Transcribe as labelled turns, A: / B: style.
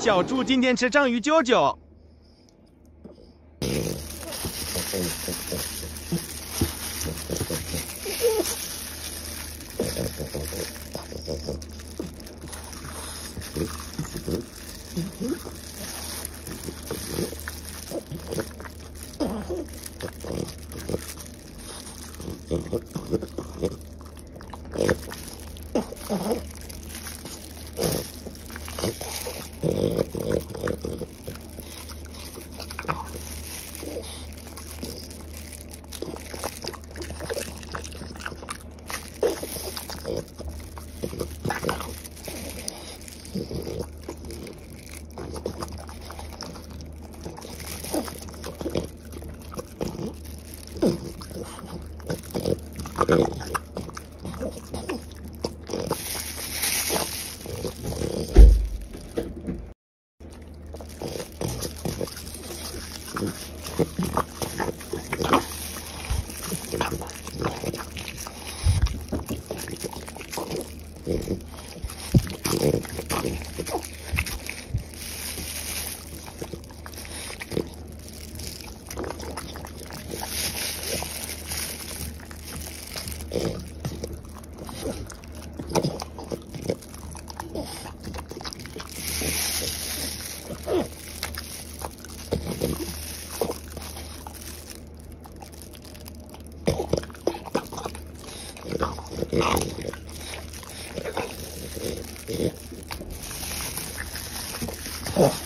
A: 小猪今天吃章鱼啾啾。
B: I don't know. Yeah. Mm-hmm.